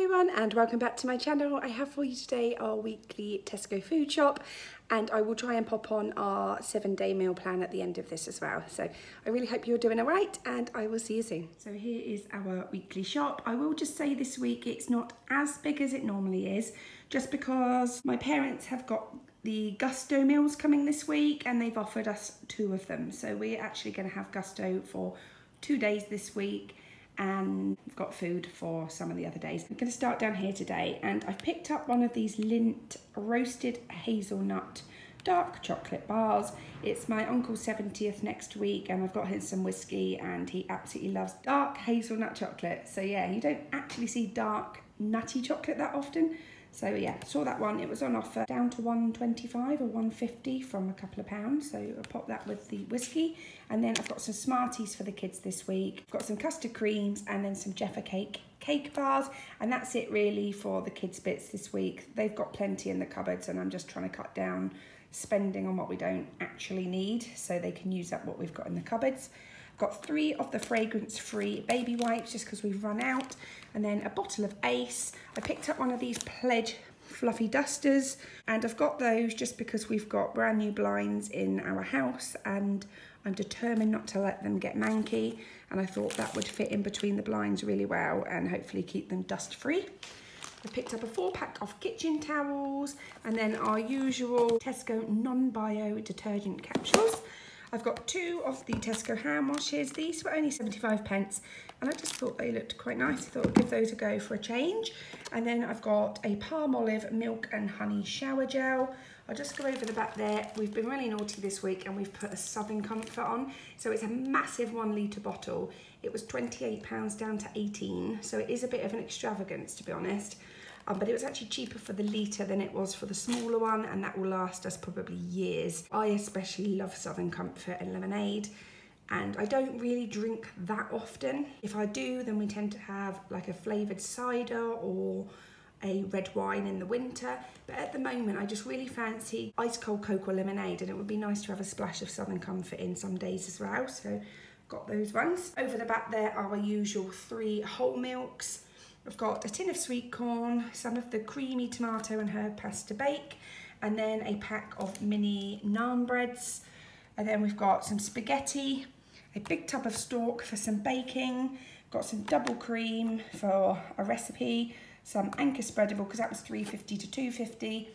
everyone and welcome back to my channel. I have for you today our weekly Tesco food shop and I will try and pop on our seven day meal plan at the end of this as well. So I really hope you're doing all right and I will see you soon. So here is our weekly shop. I will just say this week it's not as big as it normally is just because my parents have got the Gousto meals coming this week and they've offered us two of them. So we're actually going to have Gousto for two days this week and got food for some of the other days. I'm going to start down here today and I've picked up one of these Lindt roasted hazelnut dark chocolate bars. It's my uncle's 70th next week and I've got him some whiskey and he absolutely loves dark hazelnut chocolate. So yeah, you don't actually see dark nutty chocolate that often. So yeah, saw that one. It was on offer down to 125 or 150 from a couple of pounds. So I'll pop that with the whiskey. And then I've got some Smarties for the kids this week. I've got some custard creams and then some Jaffa cake cake bars. And that's it really for the kids bits this week. They've got plenty in the cupboards and I'm just trying to cut down spending on what we don't actually need so they can use up what we've got in the cupboards. Got three of the fragrance-free baby wipes just because we've run out. And then a bottle of Ace. I picked up one of these Pledge fluffy dusters and I've got those just because we've got brand new blinds in our house and I'm determined not to let them get manky and I thought that would fit in between the blinds really well and hopefully keep them dust free. I picked up a four pack of kitchen towels and then our usual Tesco non-bio detergent capsules. I've got two of the Tesco hand washes. These were only 75 pence and I just thought they looked quite nice. I thought I'd give those a go for a change. And then I've got a Palmolive milk and honey shower gel. I'll just go over the back there. We've been really naughty this week and we've put a Southern Comfort on. So it's a massive one litre bottle. It was £28 down to 18 so it is a bit of an extravagance to be honest um, but it was actually cheaper for the litre than it was for the smaller one and that will last us probably years. I especially love Southern Comfort and lemonade and I don't really drink that often. If I do then we tend to have like a flavoured cider or a red wine in the winter but at the moment I just really fancy ice cold coke or lemonade and it would be nice to have a splash of Southern Comfort in some days as well so got those ones. Over the back there are our usual three whole milks I've got a tin of sweet corn, some of the creamy tomato and herb pasta bake, and then a pack of mini naan breads. And then we've got some spaghetti, a big tub of stork for some baking, got some double cream for a recipe, some Anchor spreadable because that was 350 to 250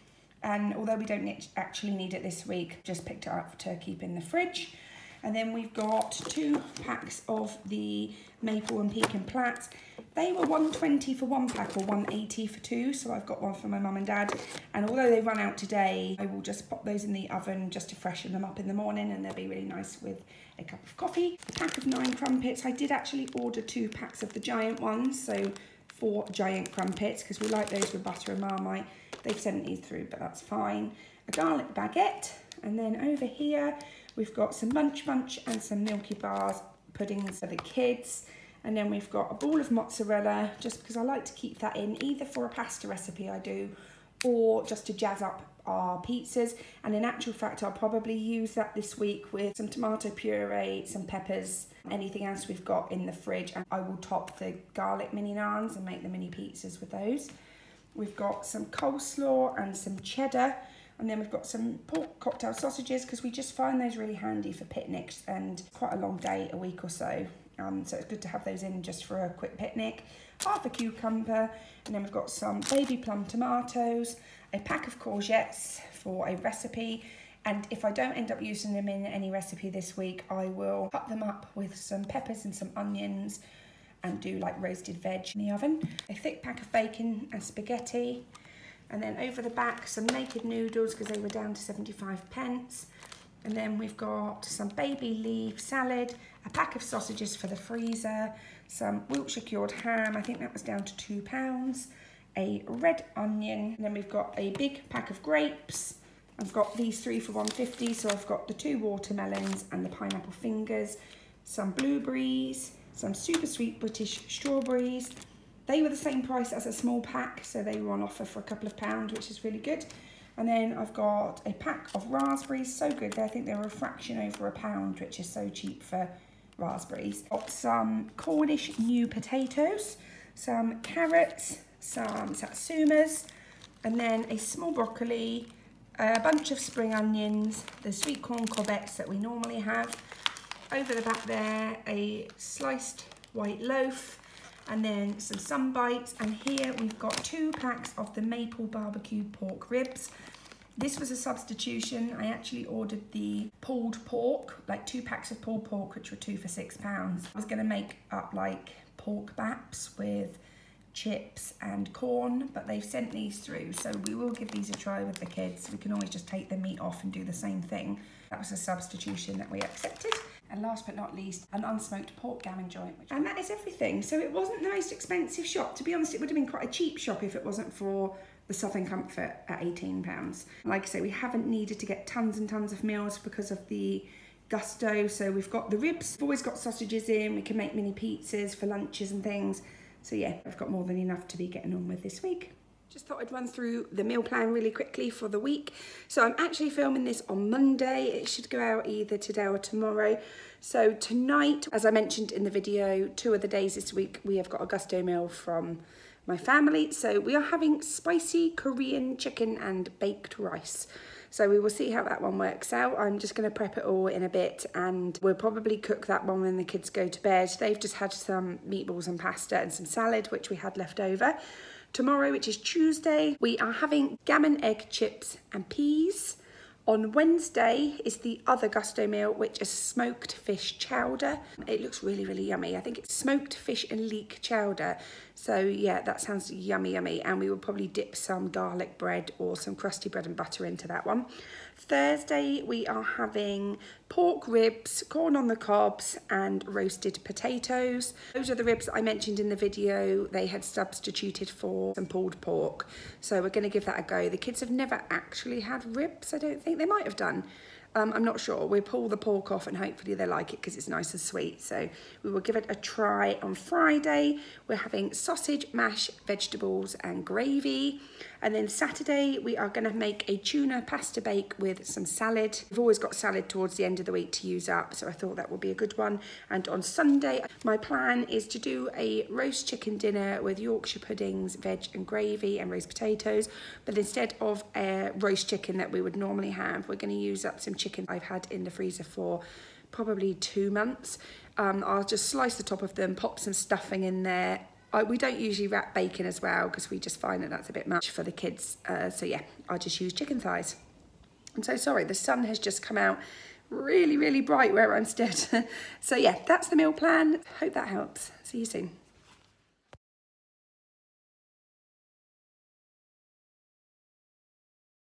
and although we don't actually need it this week, just picked it up to keep in the fridge. And then we've got two packs of the maple and pecan plats. They were 120 for one pack or 180 for two, so I've got one for my mum and dad. And although they run out today, I will just pop those in the oven just to freshen them up in the morning and they'll be really nice with a cup of coffee. Pack of nine crumpets. I did actually order two packs of the giant ones, so four giant crumpets because we like those with butter and marmite. They've sent these through, but that's fine. A garlic baguette, and then over here, We've got some Munch Bunch and some Milky Bars puddings for the kids. And then we've got a ball of mozzarella, just because I like to keep that in, either for a pasta recipe I do, or just to jazz up our pizzas. And in actual fact, I'll probably use that this week with some tomato puree, some peppers, anything else we've got in the fridge. And I will top the garlic mini naans and make the mini pizzas with those. We've got some coleslaw and some cheddar. And then we've got some pork cocktail sausages because we just find those really handy for picnics and quite a long day, a week or so. Um, so it's good to have those in just for a quick picnic. Half a cucumber, and then we've got some baby plum tomatoes, a pack of courgettes for a recipe, and if I don't end up using them in any recipe this week, I will cut them up with some peppers and some onions and do like roasted veg in the oven. A thick pack of bacon and spaghetti, and then over the back, some naked noodles because they were down to 75 pence. And then we've got some baby leaf salad, a pack of sausages for the freezer, some Wiltshire cured ham, I think that was down to two pounds, a red onion, and then we've got a big pack of grapes. I've got these three for 150, so I've got the two watermelons and the pineapple fingers, some blueberries, some super sweet British strawberries, they were the same price as a small pack, so they were on offer for a couple of pounds, which is really good. And then I've got a pack of raspberries, so good. I think they were a fraction over a pound, which is so cheap for raspberries. Got some Cornish new potatoes. some carrots, some satsumas, and then a small broccoli, a bunch of spring onions, the sweet corn cobettes that we normally have. Over the back there, a sliced white loaf, and then some Sunbites. And here we've got two packs of the maple barbecue pork ribs. This was a substitution. I actually ordered the pulled pork, like two packs of pulled pork, which were two for six pounds. I was gonna make up like pork baps with chips and corn, but they've sent these through. So we will give these a try with the kids. We can always just take the meat off and do the same thing. That was a substitution that we accepted. And last but not least, an unsmoked pork gammon joint. and that is everything. So it wasn't the most expensive shop. To be honest, it would have been quite a cheap shop if it wasn't for the Southern Comfort at £18. Like I say, we haven't needed to get tons and tons of meals because of the Gousto. So we've got the ribs, we've always got sausages in, we can make mini pizzas for lunches and things. So yeah, I've got more than enough to be getting on with this week. Just thought I'd run through the meal plan really quickly for the week. So I'm actually filming this on Monday. It should go out either today or tomorrow. So tonight, as I mentioned in the video, two of the days this week, we have got a Gousto meal from my family. So we are having spicy Korean chicken and baked rice. So we will see how that one works out. I'm just going to prep it all in a bit and we'll probably cook that one when the kids go to bed. They've just had some meatballs and pasta and some salad, which we had left over. Tomorrow, which is Tuesday, we are having gammon egg chips and peas. On Wednesday is the other Gousto meal, which is smoked fish chowder. It looks really, really yummy. I think it's smoked fish and leek chowder. So yeah, that sounds yummy, yummy. And we will probably dip some garlic bread or some crusty bread and butter into that one. Thursday, we are having pork ribs, corn on the cobs, and roasted potatoes. Those are the ribs I mentioned in the video. They had substituted for some pulled pork. So we're going to give that a go. The kids have never actually had ribs, I don't think. They might have done. Um, I'm not sure. We'll pull the pork off and hopefully they like it because it's nice and sweet. So we will give it a try on Friday. We're having sausage, mash, vegetables and gravy. And then Saturday, we are going to make a tuna pasta bake with some salad. We've always got salad towards the end of the week to use up, so I thought that would be a good one. And on Sunday, my plan is to do a roast chicken dinner with Yorkshire puddings, veg and gravy and roast potatoes. But instead of a roast chicken that we would normally have, we're going to use up some chicken I've had in the freezer for probably two months. Um, I'll just slice the top of them, pop some stuffing in there, I, we don't usually wrap bacon as well because we just find that that's a bit much for the kids. Uh, so yeah, I'll just use chicken thighs. I'm so sorry, the sun has just come out really, really bright where I'm stood. so yeah, that's the meal plan. Hope that helps. See you soon.